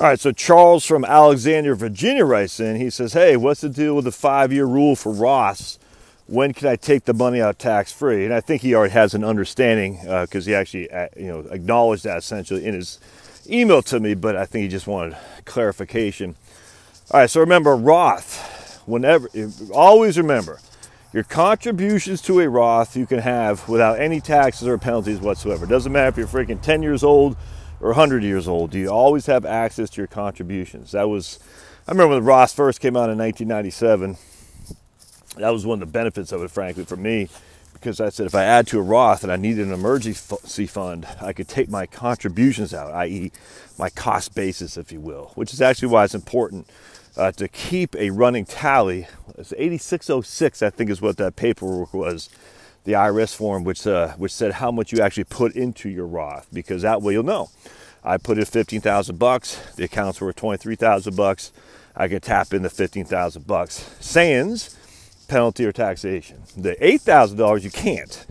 All right, so Charles from Alexandria, Virginia writes in. He says, Hey, what's the deal with the five year rule for Roths? When can I take the money out tax free? And I think he already has an understanding because uh, he actually uh, you know, acknowledged that essentially in his email to me, but I think he just wanted clarification. All right, so remember Roth, whenever, always remember, your contributions to a Roth you can have without any taxes or penalties whatsoever. Doesn't matter if you're freaking 10 years old or 100 years old, do you always have access to your contributions. That was, I remember when the Roth first came out in 1997. That was one of the benefits of it, frankly, for me, because I said if I add to a Roth and I needed an emergency fund, I could take my contributions out, i.e., my cost basis, if you will, which is actually why it's important uh, to keep a running tally. It's 8606, I think, is what that paperwork was the IRS form, which uh, which said how much you actually put into your Roth, because that way you'll know. I put in fifteen thousand bucks. The accounts were twenty three thousand bucks. I could tap in the fifteen thousand bucks. Sans penalty or taxation. The eight thousand dollars you can't.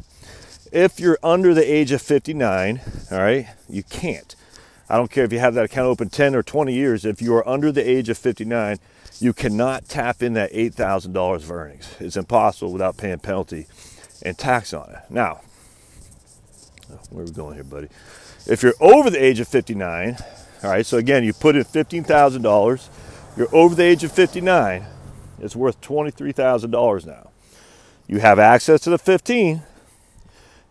If you're under the age of fifty nine, all right, you can't. I don't care if you have that account open ten or twenty years. If you are under the age of fifty nine, you cannot tap in that eight thousand dollars of earnings. It's impossible without paying penalty and tax on it. Now, where are we going here, buddy? If you're over the age of 59, all right, so again, you put in $15,000, you're over the age of 59, it's worth $23,000 now. You have access to the 15,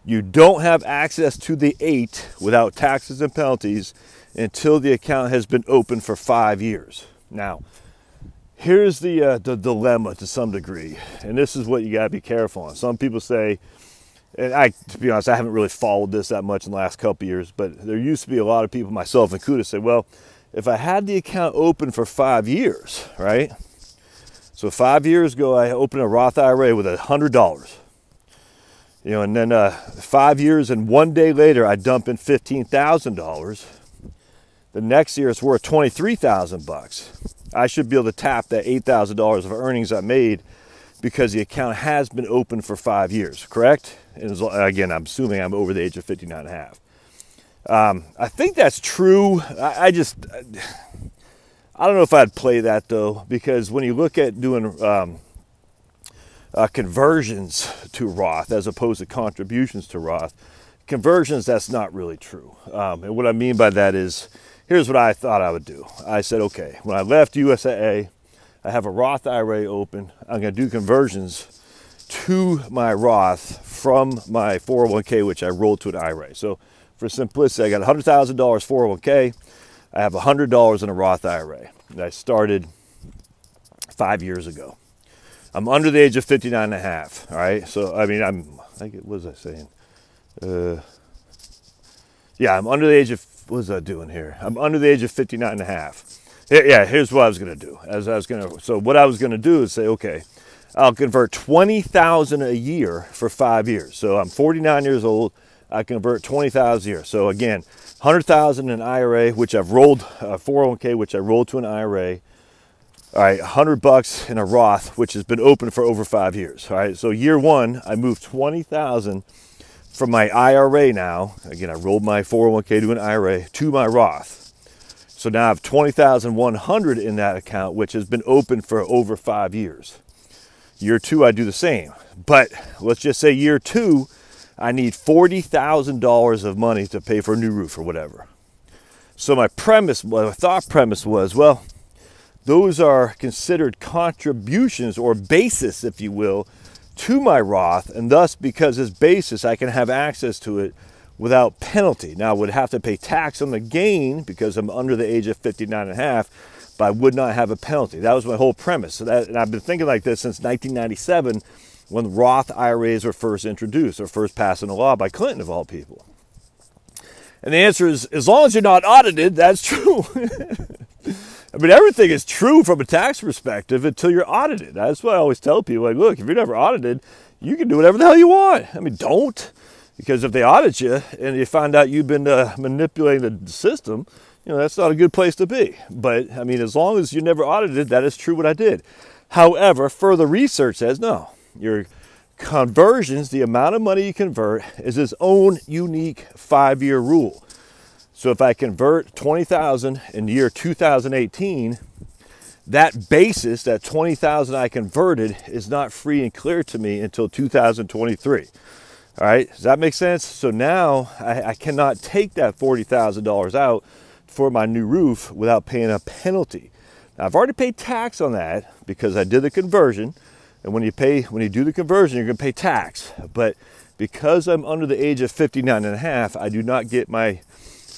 you don't have access to the 8 without taxes and penalties until the account has been open for 5 years. Now, here's the uh, the dilemma to some degree, and this is what you gotta be careful on. Some people say, and I, to be honest, I haven't really followed this that much in the last couple years, but there used to be a lot of people, myself included, say, well, if I had the account open for five years, right? So five years ago, I opened a Roth IRA with a hundred dollars. You know, and then uh, five years and one day later, I dump in fifteen thousand dollars. The next year, it's worth twenty-three thousand bucks. I should be able to tap that $8,000 of earnings I made because the account has been open for five years, correct? And again, I'm assuming I'm over the age of 59 and a half. Um, I think that's true. I, I, just, I don't know if I'd play that though, because when you look at doing um, uh, conversions to Roth as opposed to contributions to Roth, conversions, that's not really true. Um, and what I mean by that is, here's what I thought I would do. I said, okay, when I left USAA, I have a Roth IRA open. I'm going to do conversions to my Roth from my 401k, which I rolled to an IRA. So, for simplicity, I got $100,000 401k. I have $100 in a Roth IRA that I started five years ago. I'm under the age of 59 and a half. All right. So, I mean, I'm, I what was I saying? Uh, yeah, I'm under the age of what was I doing here? I'm under the age of 59 and a half. Yeah, here's what I was going to do. As I was going to, so what I was going to do is say, okay, I'll convert 20,000 a year for five years. So I'm 49 years old. I convert 20,000 a year. So again, 100,000 in IRA, which I've rolled, uh, 401k, which I rolled to an IRA. All right, 100 bucks in a Roth, which has been open for over five years. All right, so year one, I moved 20,000 from my IRA now, again, I rolled my 401k to an IRA to my Roth. So now I have 20,100 in that account, which has been open for over five years. Year two, I do the same. But let's just say year two, I need $40,000 of money to pay for a new roof or whatever. So my premise, my thought premise was, well, those are considered contributions or basis, if you will, to my Roth, and thus, because it's basis, I can have access to it without penalty. Now, I would have to pay tax on the gain because I'm under the age of 59 and a half, but I would not have a penalty. That was my whole premise. So that, and I've been thinking like this since 1997 when Roth IRAs were first introduced or first passed into law by Clinton, of all people. And the answer is as long as you're not audited, that's true. I mean, everything is true from a tax perspective until you're audited. That's what I always tell people. Like, look, if you're never audited, you can do whatever the hell you want. I mean, don't. Because if they audit you and you find out you've been uh, manipulating the system, you know, that's not a good place to be. But, I mean, as long as you're never audited, that is true what I did. However, further research says no. Your conversions, the amount of money you convert, is its own unique five year rule. So if I convert 20,000 in the year 2018, that basis, that 20,000 I converted is not free and clear to me until 2023. All right, does that make sense? So now I, I cannot take that $40,000 out for my new roof without paying a penalty. Now I've already paid tax on that because I did the conversion. And when you pay, when you do the conversion, you're gonna pay tax. But because I'm under the age of 59 and a half, I do not get my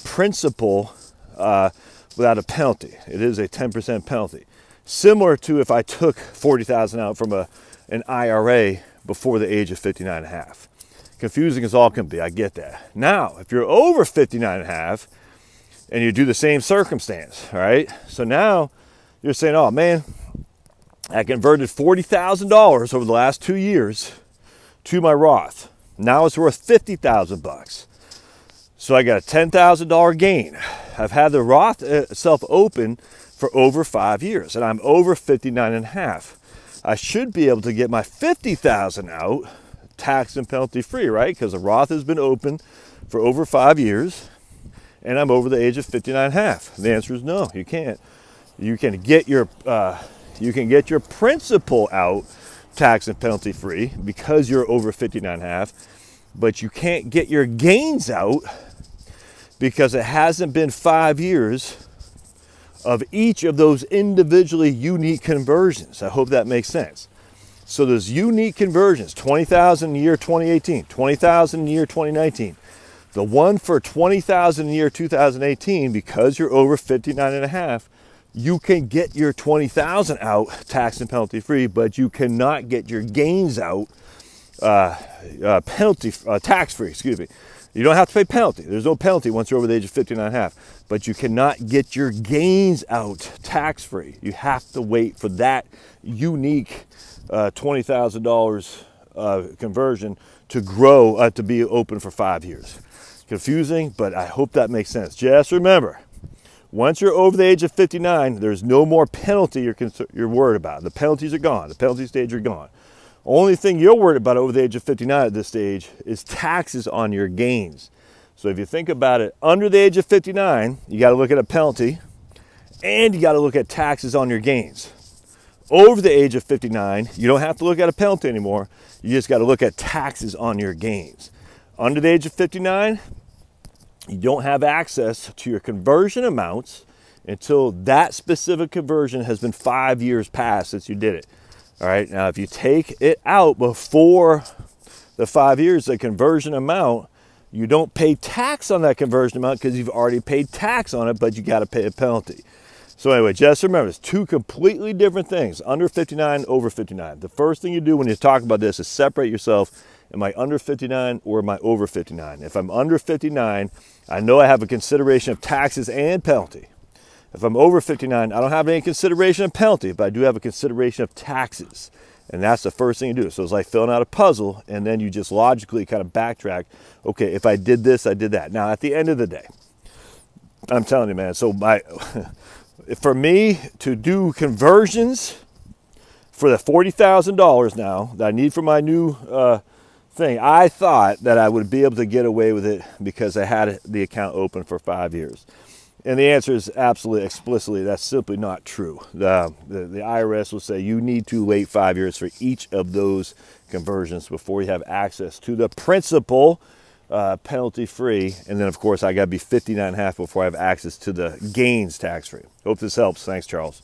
principal uh, without a penalty. It is a 10% penalty. Similar to if I took 40,000 out from a, an IRA before the age of 59 and a half. Confusing as all can be, I get that. Now, if you're over 59 and a half and you do the same circumstance, all right? So now you're saying, oh man, I converted $40,000 over the last two years to my Roth. Now it's worth 50,000 bucks. So I got a $10,000 gain. I've had the Roth itself open for over five years and I'm over 59 and a half. I should be able to get my 50,000 out tax and penalty free, right? Because the Roth has been open for over five years and I'm over the age of 59 and a half. The answer is no, you can't. You can get your uh, you can get your principal out tax and penalty free because you're over 59 and a half, but you can't get your gains out because it hasn't been five years of each of those individually unique conversions. I hope that makes sense. So those unique conversions, 20,000 in the year 2018, 20,000 in the year 2019, the one for 20,000 in the year 2018, because you're over 59 and a half, you can get your 20,000 out tax and penalty free, but you cannot get your gains out uh, uh, penalty uh, tax free. Excuse me. You don't have to pay penalty. There's no penalty once you're over the age of 59 and a half, but you cannot get your gains out tax free. You have to wait for that unique uh, $20,000 uh, conversion to grow uh, to be open for five years. Confusing, but I hope that makes sense. Just remember, once you're over the age of 59, there's no more penalty you're, you're worried about. The penalties are gone. The penalty stage are gone. Only thing you're worried about over the age of 59 at this stage is taxes on your gains. So if you think about it, under the age of 59, you got to look at a penalty and you got to look at taxes on your gains. Over the age of 59, you don't have to look at a penalty anymore. You just got to look at taxes on your gains. Under the age of 59, you don't have access to your conversion amounts until that specific conversion has been five years past since you did it. All right, now if you take it out before the five years, the conversion amount, you don't pay tax on that conversion amount because you've already paid tax on it, but you got to pay a penalty. So anyway, just remember, it's two completely different things, under 59, over 59. The first thing you do when you talk about this is separate yourself. Am I under 59 or am I over 59? If I'm under 59, I know I have a consideration of taxes and penalty. If I'm over 59, I don't have any consideration of penalty, but I do have a consideration of taxes. And that's the first thing you do. So it's like filling out a puzzle, and then you just logically kind of backtrack. Okay, if I did this, I did that. Now, at the end of the day, I'm telling you, man. So my, for me to do conversions for the forty thousand dollars now that I need for my new uh, thing, I thought that I would be able to get away with it because I had the account open for five years. And the answer is absolutely explicitly that's simply not true. The, the, the, IRS will say you need to wait five years for each of those conversions before you have access to the principal uh, penalty free. And then, of course, I got to be 59 and a half before I have access to the gains tax free. Hope this helps. Thanks, Charles.